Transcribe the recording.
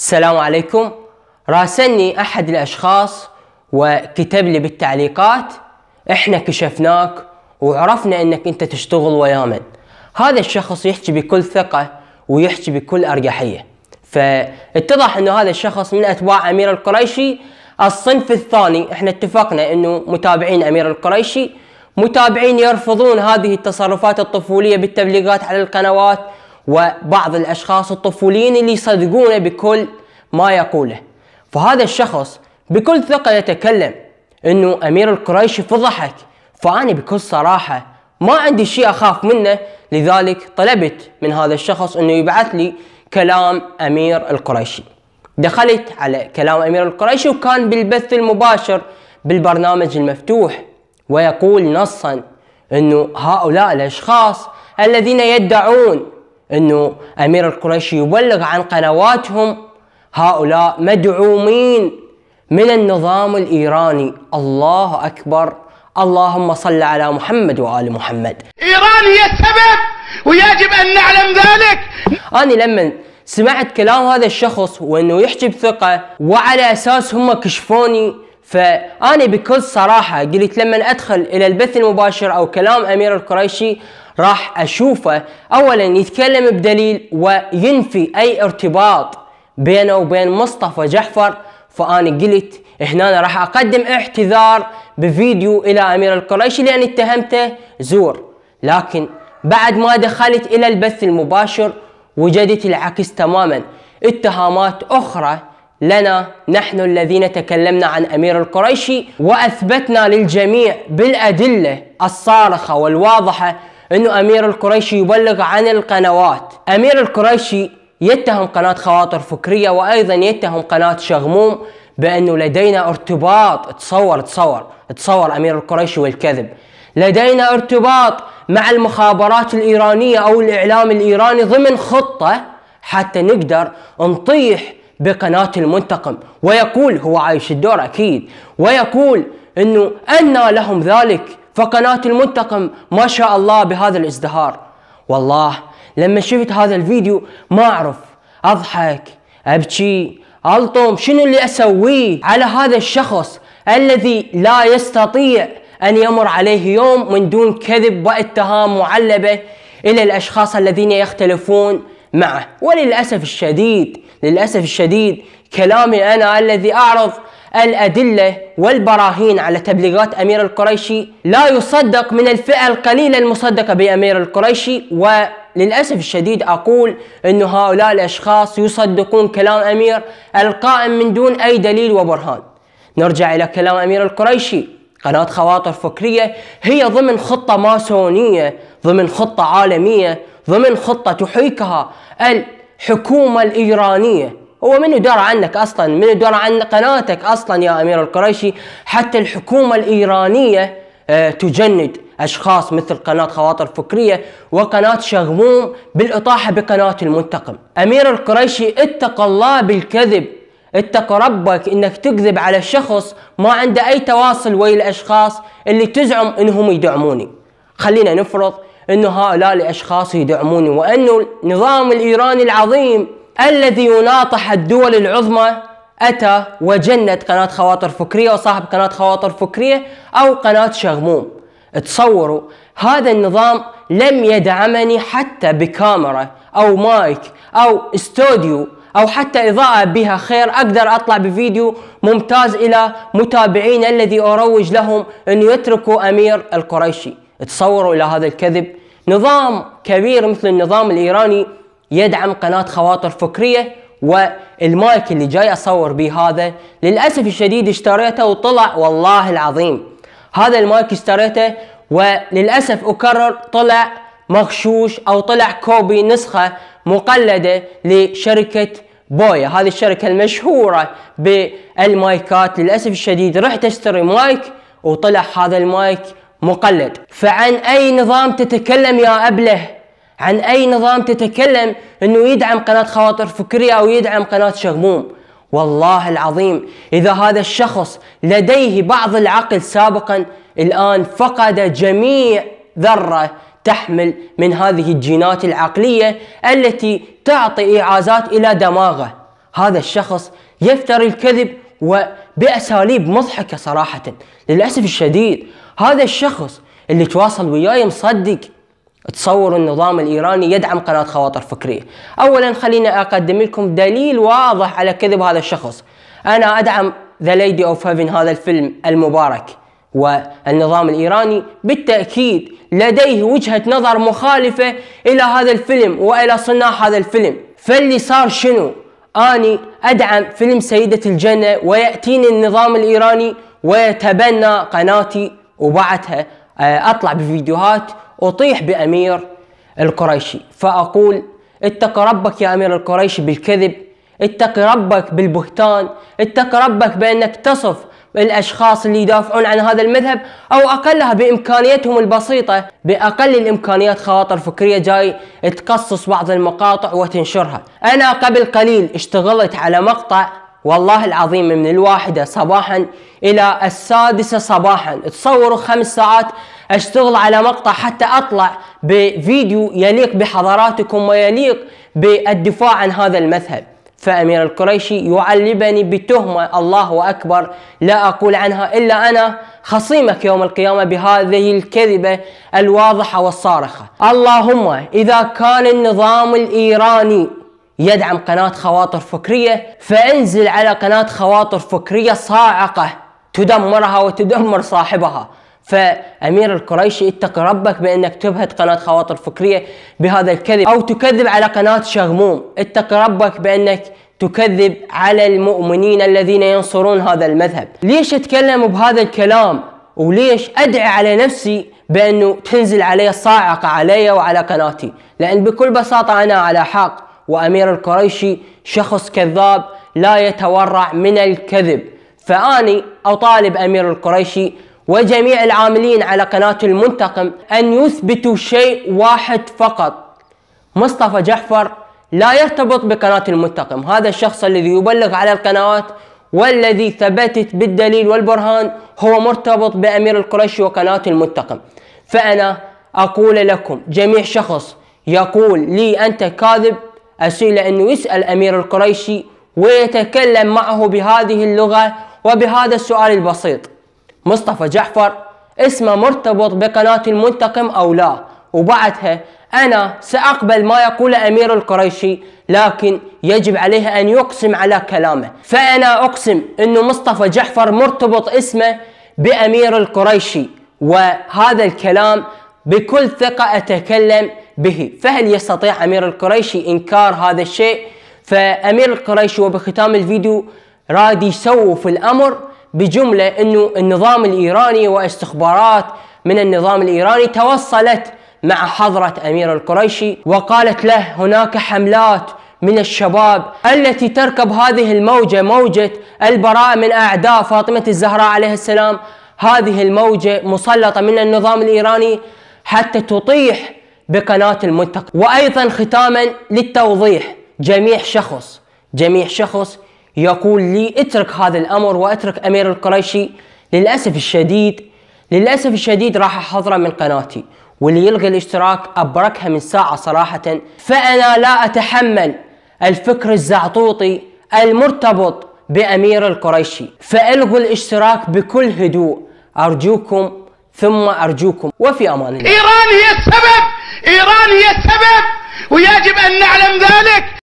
السلام عليكم. راسلني أحد الأشخاص وكتب لي بالتعليقات إحنا كشفناك وعرفنا إنك أنت تشتغل ويا من هذا الشخص يحكي بكل ثقة ويحكي بكل اريحية فاتضح إنه هذا الشخص من أتباع أمير القريشي. الصنف الثاني إحنا اتفقنا إنه متابعين أمير القريشي. متابعين يرفضون هذه التصرفات الطفولية بالتبليغات على القنوات. وبعض الأشخاص الطفوليين اللي يصدقونه بكل ما يقوله. فهذا الشخص بكل ثقة يتكلم إنه أمير القريشي فضحك فأنا بكل صراحة ما عندي شيء أخاف منه. لذلك طلبت من هذا الشخص إنه يبعث لي كلام أمير القريشي دخلت على كلام أمير القريشي وكان بالبث المباشر بالبرنامج المفتوح. ويقول نصا إنه هؤلاء الأشخاص الذين يدعون إنه أمير القريشي يبلغ عن قنواتهم هؤلاء مدعومين من النظام الإيراني. الله أكبر. اللهم صل على محمد وآل محمد. إيران هي السبب ويجب أن نعلم ذلك. أنا لما سمعت كلام هذا الشخص وإنه يحكي بثقه وعلى أساس هم كشفوني فاني بكل صراحة قلت لما أدخل إلى البث المباشر أو كلام أمير القريشي راح أشوفه اولا يتكلم بدليل وينفي أي ارتباط بينه وبين مصطفى جحفر. فأنا قلت هنا راح أقدم اعتذار بفيديو إلى أمير القريشي لأن اتهمته. زور. لكن بعد ما دخلت إلى البث المباشر وجدت العكس تماما. اتهامات أخرى لنا نحن الذين تكلمنا عن أمير القريشي وأثبتنا للجميع بالأدلة الصارخة والواضحة إنه أمير القريشي يبلغ عن القنوات. أمير القريشي يتهم قناة خواطر فكرية وأيضا يتهم قناة شغموم بأنه لدينا ارتباط. تصور تصور تصور أمير القريشي والكذب. لدينا ارتباط مع المخابرات الإيرانية أو الإعلام الإيراني ضمن خطة حتى نقدر نطيح بقناة المنتقم. ويقول هو عايش الدور أكيد. ويقول إنه أنى لهم ذلك فقناة المنتقم ما شاء الله بهذا الازدهار. والله لما شفت هذا الفيديو ما أعرف أضحك أبكي ألطم شنو اللي اسويه على هذا الشخص الذي لا يستطيع أن يمر عليه يوم من دون كذب واتهام معلبة إلى الأشخاص الذين يختلفون معه. وللأسف الشديد للأسف الشديد كلامي أنا الذي اعرض الأدلة والبراهين على تبليغات أمير القريشي لا يصدق من الفئة القليلة المصدقة بأمير القريشي وللأسف الشديد أقول أن هؤلاء الأشخاص يصدقون كلام أمير القائم من دون أي دليل وبرهان. نرجع إلى كلام أمير القريشي. قناة خواطر فكرية هي ضمن خطة ماسونية ضمن خطة عالمية ضمن خطة تحيكها الحكومة الإيرانية. هو منو درى عنك أصلا؟ منو درى عن قناتك أصلا يا أمير القريشي؟ حتى الحكومة الإيرانية آه، تجند أشخاص مثل قناة خواطر فكرية وقناة شغموم بالإطاحة بقناة المنتقم. أمير القريشي اتق الله بالكذب. اتق ربك إنك تكذب على شخص ما عنده أي تواصل ويا الأشخاص اللي تزعم إنهم يدعموني. خلينا نفرض إنه هؤلاء الأشخاص يدعموني وأنه النظام الإيراني العظيم الذي يناطح الدول العظمى أتى وجند قناة خواطر فكرية وصاحب قناة خواطر فكرية أو قناة شغموم. تصوروا هذا النظام لم يدعمني حتى بكاميرا أو مايك أو استوديو أو حتى إضاءة بها. خير أقدر أطلع بفيديو ممتاز إلى متابعين الذي أروج لهم أن يتركوا أمير القريشي. تصوروا إلى هذا الكذب. نظام كبير مثل النظام الإيراني يدعم قناة خواطر فكرية والمايك اللي جاي أصور به هذا للأسف الشديد اشتريته وطلع والله العظيم. هذا المايك اشتريته وللأسف أكرر طلع مغشوش أو طلع copy نسخة مقلدة لشركة بويا. هذه الشركة المشهورة بالمايكات. للأسف الشديد رحت أشتري مايك وطلع هذا المايك مقلد. فعن أي نظام تتكلم يا أبله؟ عن أي نظام تتكلم إنه يدعم قناة خواطر فكرية أو يدعم قناة شغموم. والله العظيم إذا هذا الشخص لديه بعض العقل سابقا الآن فقد جميع ذرة تحمل من هذه الجينات العقلية التي تعطي إعازات إلى دماغه. هذا الشخص يفتري الكذب وبأساليب مضحكة صراحة للأسف الشديد. هذا الشخص اللي تواصل وياي مصدق تصور النظام الإيراني يدعم قناة خواطر فكرية. أولا خلينا أقدم لكم دليل واضح على كذب هذا الشخص. أنا أدعم ذا ليدي أوف هيفن هذا الفيلم المبارك والنظام الإيراني. بالتأكيد لديه وجهة نظر مخالفة إلى هذا الفيلم وإلى صناع هذا الفيلم. فاللي صار شنو؟ أني أدعم فيلم سيدة الجنة ويأتيني النظام الإيراني ويتبنى قناتي وبعدها أطلع بفيديوهات أطيح بأمير القريشي. فأقول اتق ربك يا أمير القريشي بالكذب اتق ربك بالبهتان اتق ربك بأنك تصف الأشخاص اللي يدافعون عن هذا المذهب أو أقلها بإمكانيتهم البسيطة. بأقل الإمكانيات خواطر فكرية جاي تقصص بعض المقاطع وتنشرها. أنا قبل قليل اشتغلت على مقطع والله العظيم من الواحدة صباحا إلى السادسة صباحا. تصوروا خمس ساعات أشتغل على مقطع حتى أطلع بفيديو يليق بحضراتكم ويليق بالدفاع عن هذا المذهب. فأمير القريشي يعلبني بتهمة الله أكبر لا أقول عنها إلا أنا خصيمك يوم القيامة بهذه الكذبة الواضحة والصارخة. اللهم إذا كان النظام الإيراني يدعم قناة خواطر فكرية فأنزل على قناة خواطر فكرية صاعقة تدمرها وتدمر صاحبها. فأمير القريشي اتق ربك بأنك تبهت قناة خواطر فكرية بهذا الكذب أو تكذب على قناة شغموم. اتق ربك بأنك تكذب على المؤمنين الذين ينصرون هذا المذهب. ليش أتكلم بهذا الكلام؟ وليش أدعي على نفسي بأنه تنزل علي صاعقه علي وعلى قناتي؟ لأن بكل بساطة أنا على حق وأمير القريشي شخص كذاب لا يتورع من الكذب. فأني أطالب أمير القريشي وجميع العاملين على قناة المنتقم أن يثبتوا شيء واحد فقط. مصطفى جعفر لا يرتبط بقناة المنتقم. هذا الشخص الذي يبلغ على القنوات والذي ثبتت بالدليل والبرهان هو مرتبط بأمير القريشي وقناة المنتقم. فأنا أقول لكم جميع شخص يقول لي أنت كاذب أسئل أنه يسأل أمير القريشي ويتكلم معه بهذه اللغة وبهذا السؤال البسيط. مصطفى جعفر اسمه مرتبط بقناة المنتقم أو لا. وبعدها أنا سأقبل ما يقول أمير القريشي لكن يجب عليه أن يقسم على كلامه. فأنا أقسم أنه مصطفى جعفر مرتبط اسمه بأمير القريشي وهذا الكلام بكل ثقة أتكلم به. فهل يستطيع أمير القريشي إنكار هذا الشيء؟ فأمير القريشي وبختام الفيديو راد يسوف الأمر. بجملة أنه النظام الإيراني واستخبارات من النظام الإيراني توصلت مع حضرة أمير القريشي وقالت له هناك حملات من الشباب التي تركب هذه الموجة موجة البراءة من أعداء فاطمة الزهراء عليه السلام. هذه الموجة مسلطة من النظام الإيراني حتى تطيح بقناة المنتقم وأيضا ختاما للتوضيح جميع شخص جميع شخص يقول لي اترك هذا الأمر واترك أمير القريشي. للأسف الشديد للأسف الشديد راح أحضره من قناتي واللي يلغي الاشتراك أبركها من ساعة صراحة. فأنا لا أتحمل الفكر الزعطوطي المرتبط بأمير القريشي. فالغوا الاشتراك بكل هدوء. أرجوكم ثم أرجوكم وفي أمان الله. إيران هي السبب! إيران هي السبب! ويجب أن نعلم ذلك!